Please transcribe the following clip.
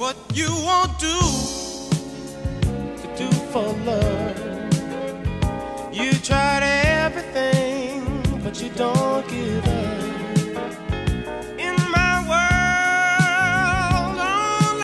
what you won't do to do for love. You tried everything, but you don't give up.